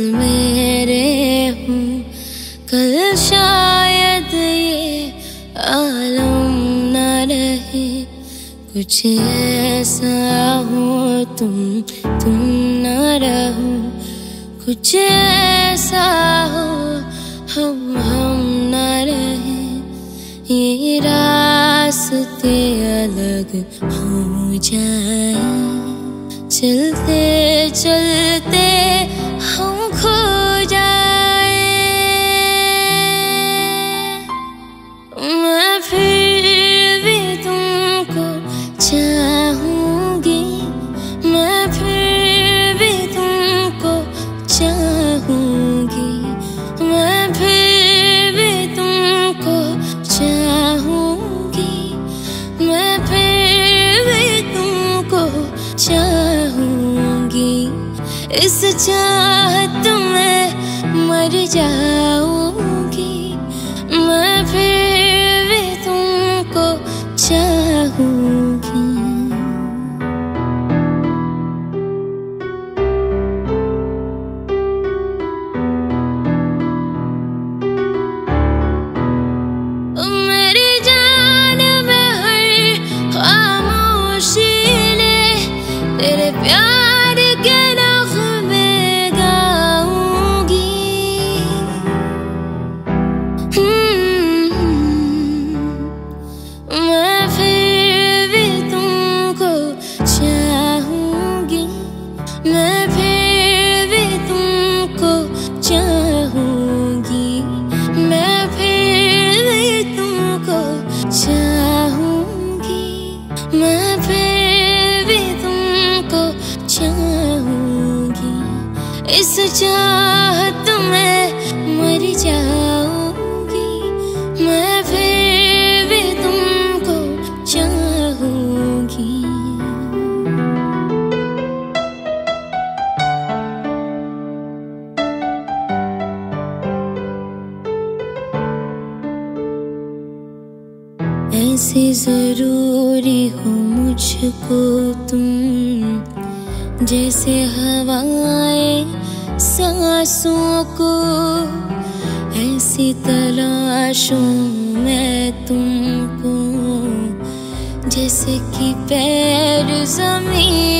मेरे हूँ। कल शायद ये आलम न रहे। कुछ ऐसा हो तुम तुम न रहो। कुछ ऐसा हो हम हम न रहे। ये रास्ते अलग हो जाए। चलते चलते इस चाहत में मर जाऊँगी इस चाहत में मर जाऊँगी। मैं फिर भी तुमको चाहूँगी। ऐसे ज़रूरी हो मुझको तुम जैसे हवाएँ सांसों को ऐसी तलाशूं मैं तुमको। जैसे कि पैर जमीनों